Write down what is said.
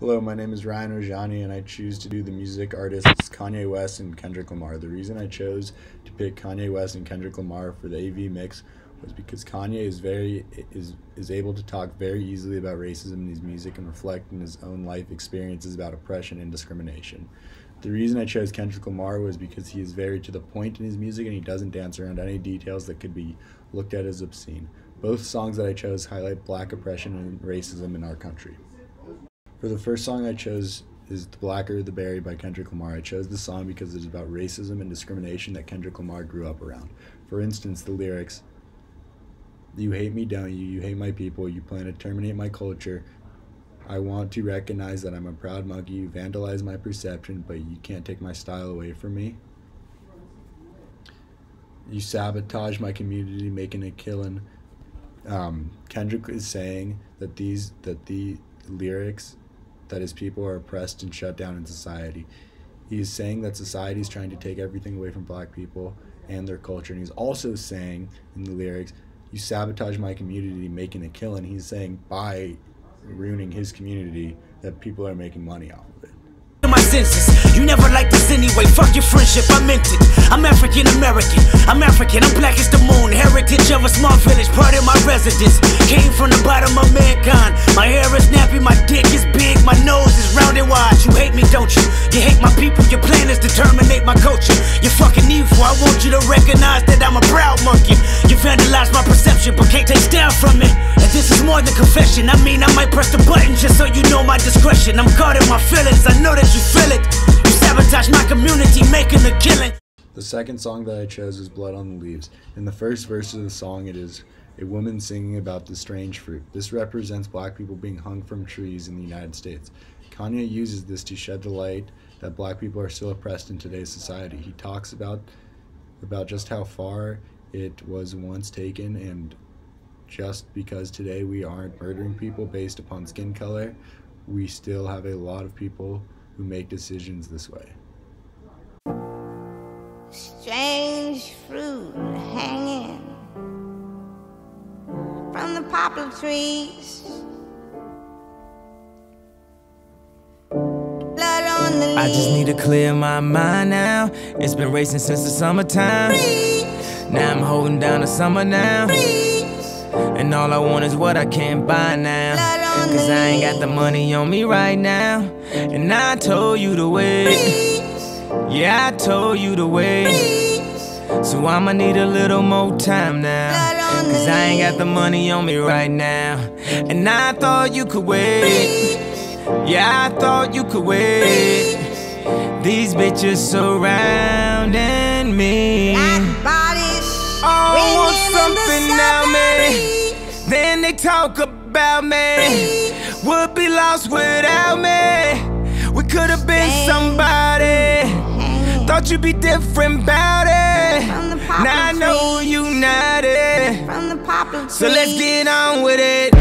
Hello, my name is Ryan Rojany, and I choose to do the music artists Kanye West and Kendrick Lamar. The reason I chose to pick Kanye West and Kendrick Lamar for the AV mix was because Kanye is very is is able to talk very easily about racism in his music and reflect in his own life experiences about oppression and discrimination. The reason I chose Kendrick Lamar was because he is very to the point in his music and he doesn't dance around any details that could be looked at as obscene. Both songs that I chose highlight black oppression and racism in our country. For the first song I chose is The Blacker the Berry by Kendrick Lamar. I chose the song because it is about racism and discrimination that Kendrick Lamar grew up around. For instance, the lyrics You hate me, don't you? You hate my people. You plan to terminate my culture. I want to recognize that I'm a proud monkey. You vandalize my perception, but you can't take my style away from me. You sabotage my community, making a killing. Um, Kendrick is saying that these that the lyrics that his people are oppressed and shut down in society. He's saying that society is trying to take everything away from black people and their culture. And he's also saying in the lyrics, you sabotage my community making a killing. He's saying by ruining his community that people are making money off of it my senses. You never liked this anyway. Fuck your friendship, I meant it. I'm African American. I'm African. I'm black as the moon. Heritage of a small village, part of my residence. Came from the bottom of mankind. My hair is nappy, my dick is you? Hate my people. Your plan is to terminate my culture. You're fucking evil. I want you to recognize that I'm a proud monkey. You vandalize my perception, but can't take down from it. And this is more than confession. I mean, I might press the button just so you know my discretion. I'm guarding my feelings. I know that you feel it. You sabotage my community, making the killing. The second song that I chose is Blood on the Leaves. In the first verse of the song, it is a woman singing about the strange fruit. This represents black people being hung from trees in the United States. Kanye uses this to shed the light that black people are still oppressed in today's society. He talks about about just how far it was once taken and just because today we aren't murdering people based upon skin color, we still have a lot of people who make decisions this way. Strange fruit hanging from the poplar trees. I just need to clear my mind now. It's been racing since the summertime. Now I'm holding down the summer now. And all I want is what I can't buy now. Cause I ain't got the money on me right now. And I told you to wait. Yeah, I told you to wait. So I'ma need a little more time now. Cause I ain't got the money on me right now. And I thought you could wait. Yeah, I thought you could wait. These bitches surrounding me. Oh, want something now, man. Then they talk about me. Would be lost without me. We could have been somebody. Thought you'd be different about it. Now I know you're not it. So let's get on with it.